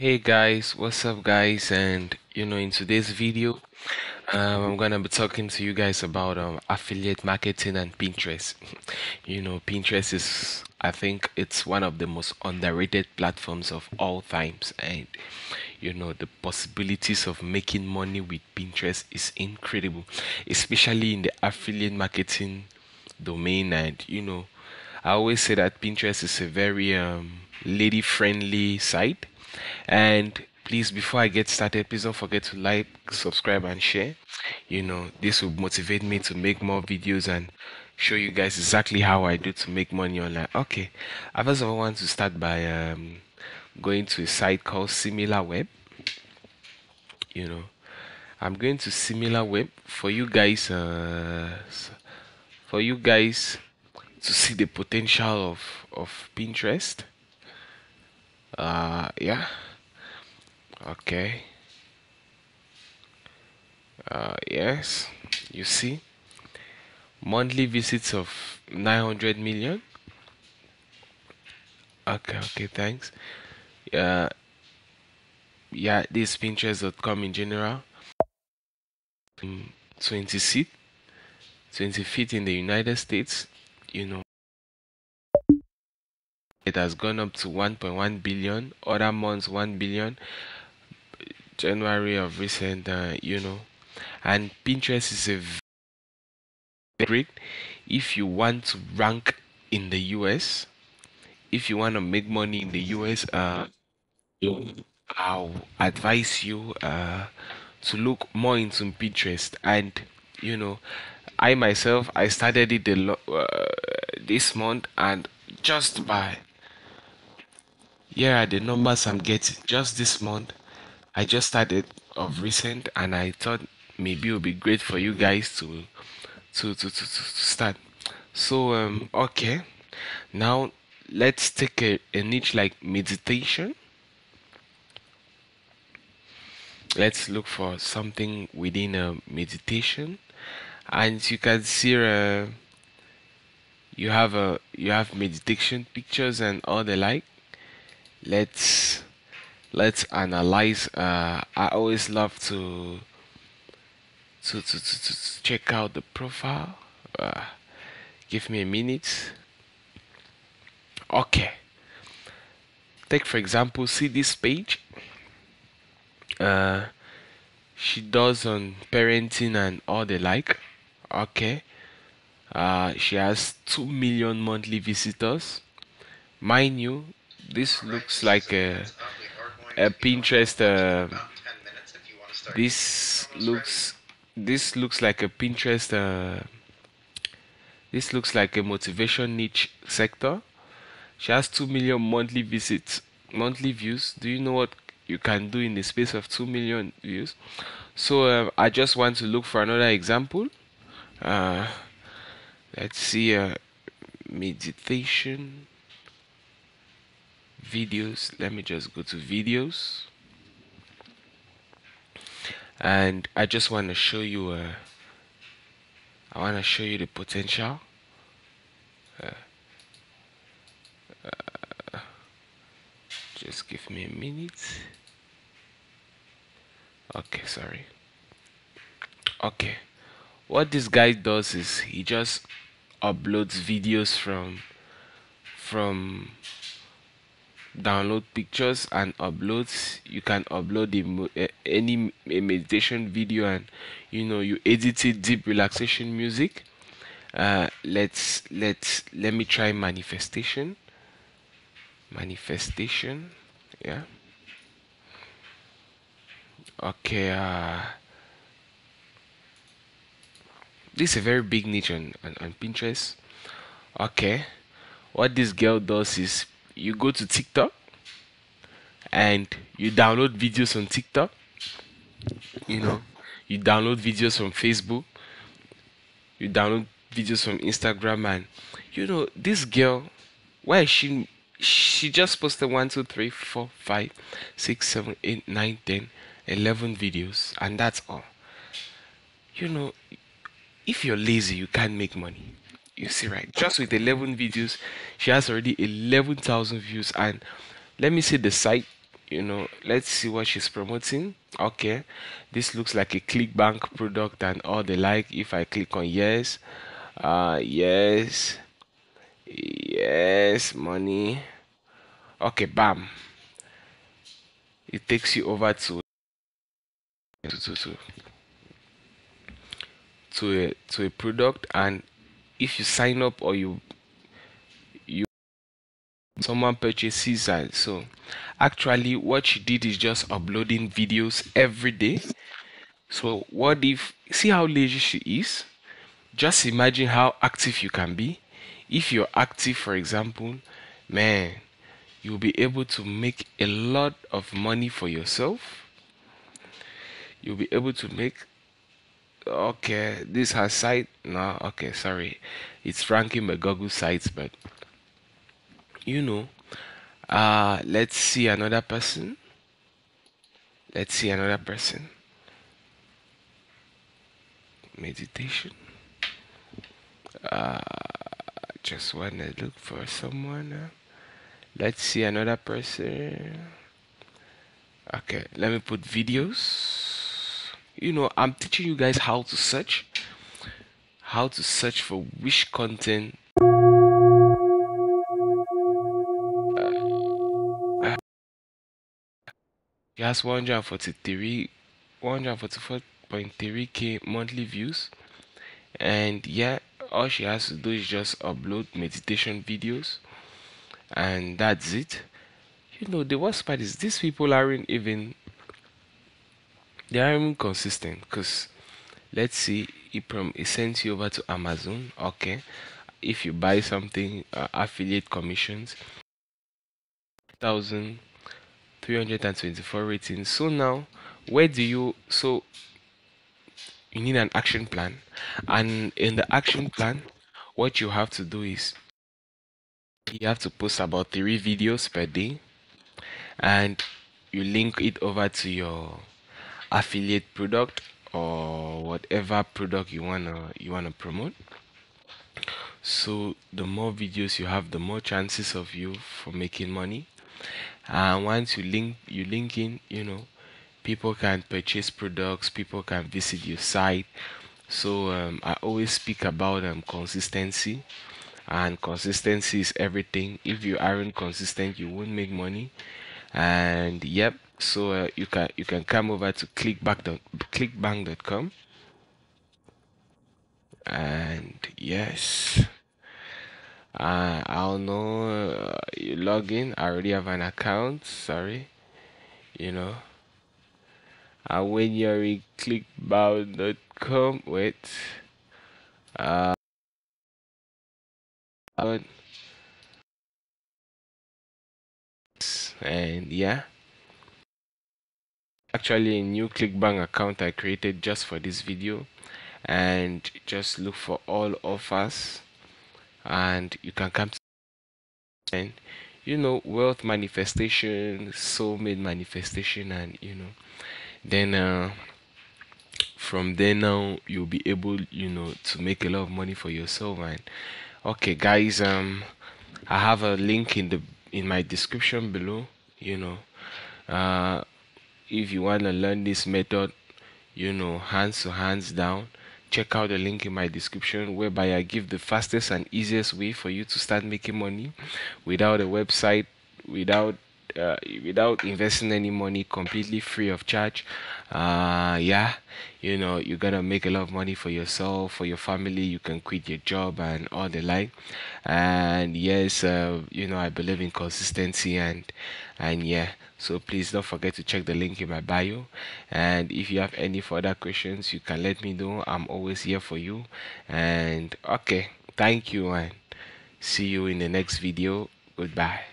Hey guys, what's up guys? And you know, in today's video, um, I'm gonna be talking to you guys about um, affiliate marketing and Pinterest. You know, Pinterest is, I think, it's one of the most underrated platforms of all times, and you know, the possibilities of making money with Pinterest is incredible, especially in the affiliate marketing domain. And you know, I always say that Pinterest is a very um, lady friendly site. And please, before I get started, please don't forget to like, subscribe, and share. You know, this will motivate me to make more videos and show you guys exactly how I do to make money online. Okay, I first of all want to start by um, going to a site called SimilarWeb. You know, I'm going to SimilarWeb for you guys. Uh, for you guys to see the potential of of Pinterest. Uh, yeah. Okay. Uh, yes. You see, monthly visits of 900 million. Okay. Okay. Thanks. Uh, yeah. This Pinterest.com in general. 20 seat, 20 feet in the United States. You know. It has gone up to 1.1 billion. Other months 1 billion. January of recent, uh, you know, and Pinterest is a great if you want to rank in the US. If you want to make money in the US, uh, I'll advise you uh, to look more into Pinterest. And you know, I myself I started it a lot uh, this month, and just by yeah, the numbers I'm getting just this month. I just started of recent, and I thought maybe it would be great for you guys to to to to, to to start. So um okay, now let's take a, a niche like meditation. Let's look for something within a meditation, and you can see uh, you have a you have meditation pictures and all the like. Let's let's analyze. Uh, I always love to to to to, to check out the profile. Uh, give me a minute. Okay. Take for example, see this page. Uh, she does on parenting and all the like. Okay. Uh, she has two million monthly visitors. Mind you, this looks like a a Pinterest. Uh, this looks this looks like a Pinterest. Uh, this looks like a motivation niche sector. She has 2 million monthly visits, monthly views. Do you know what you can do in the space of 2 million views? So um, I just want to look for another example. Uh, let's see uh, meditation videos. Let me just go to videos. And I just want to show you uh, I want to show you the potential. Just give me a minute. Okay, sorry. Okay. What this guy does is he just uploads videos from from download pictures and uploads. You can upload mo- a- any meditation video and you know you edit it deep relaxation music. Uh let's let's let me try manifestation. Manifestation yeah. Okay uh this is a very big niche on, on, on pinterest. Okay what this girl does is you go to tiktok and you download videos on tiktok you know you download videos from facebook you download videos from instagram and you know this girl why she she just posted one two three four five six seven eight nine ten eleven videos and that's all. You know if you're lazy you can't make money you see right just with 11 videos she has already 11,000 views. And let me see the site you know let's see what she's promoting. Okay this looks like a clickbank product and all the like. If i click on yes uh yes yes money. Okay bam. It takes you over to to to to, to a to a product and if you sign up or you you someone purchases and so actually what she did is just uploading videos every day. So what if see how lazy she is? Just imagine how active you can be. If you're active for example man you'll be able to make a lot of money for yourself. You'll be able to make okay this has site? No okay sorry. It's ranking by google sites but you know uh let's see another person. Let's see another person. Meditation. Uh just wanna look for someone uh, let's see another person. Okay let me put videos you know i'm teaching you guys how to search how to search for which content uh, uh, He has 143 144.3k monthly views. And yeah all she has to do is just upload meditation videos. And that's it. You know the worst part is these people aren't even they aren't even consistent because let's see it, from, it sends you over to amazon okay. If you buy something uh, affiliate commissions thousand three hundred and twenty-four ratings so now where do you so you need an action plan. And in the action plan what you have to do is you have to post about three videos per day and you link it over to your affiliate product or whatever product you wanna you wanna promote. So the more videos you have the more chances of you for making money. And once you link you link in you know people can purchase products people can visit your site. So um, i always speak about um, consistency. And consistency is everything. If you aren't consistent you won't make money. And yep so uh, you can you can come over to clickbank clickbank.com and yes uh, I don't know. Uh, you log in. I already have an account. Sorry, you know. And when you're in clickbank.com, wait. Uh, and yeah, actually a new clickbank account I created just for this video, and just look for all offers and you can come to and you know wealth manifestation soulmate manifestation and you know then uh, from there now you'll be able you know to make a lot of money for yourself. And okay guys um i have a link in the in my description below you know. Uh if you want to learn this method you know hands to hands down check out the link in my description whereby I give the fastest and easiest way for you to start making money without a website, without uh, without investing any money, completely free of charge. Uh, yeah, you know, you're gonna make a lot of money for yourself, for your family. You can quit your job and all the like. And yes, uh, you know, I believe in consistency and and yeah. So please don't forget to check the link in my bio. And if you have any further questions, you can let me know. I'm always here for you. And okay, thank you and see you in the next video. Goodbye.